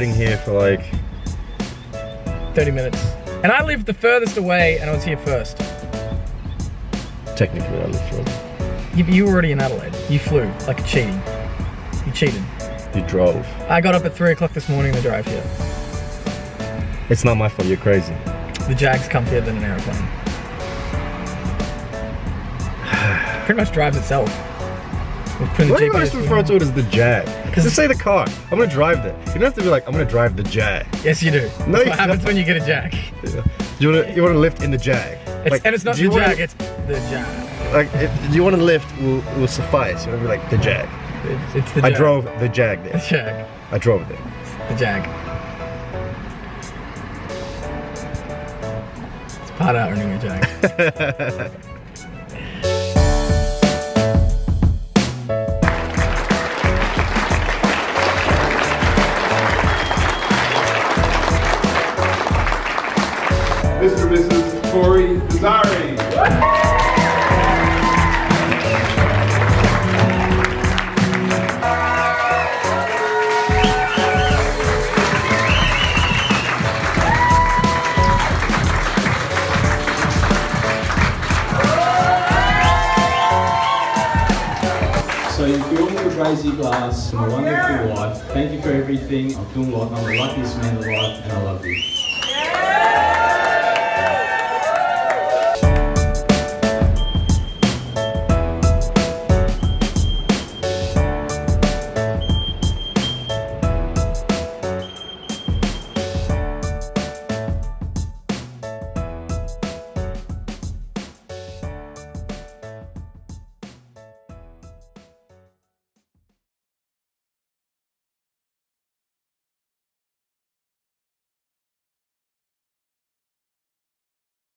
waiting here for like 30 minutes. And I lived the furthest away and I was here first. technically on the front. You, you were already in Adelaide. You flew, like cheating. You cheated. You drove. I got up at 3 o'clock this morning to drive here. It's not my fault. You're crazy. The Jag's comfier than an aeroplane. Pretty much drives itself. Why do you always refer to it as the Jag? Just say the car. I'm gonna drive that. You don't have to be like, I'm gonna drive the Jag. Yes, you do. That's No, what happens when you get a Jag. Yeah. You wanna you wanna lift in the Jag. It's, Like, and it's not the you wanna- Jag, it's the Jag. Like, if, do you want to lift will, will suffice. You want to be like the Jag. It's, it's the I drove the Jag there. The. Jag. I drove there. The Jag. It's part out running a Jag. Corey Desari. So you filmed with Razy Glass, my wonderful wife. Thank you for everything. I'm feeling like I'm the luckiest man alive and I love you.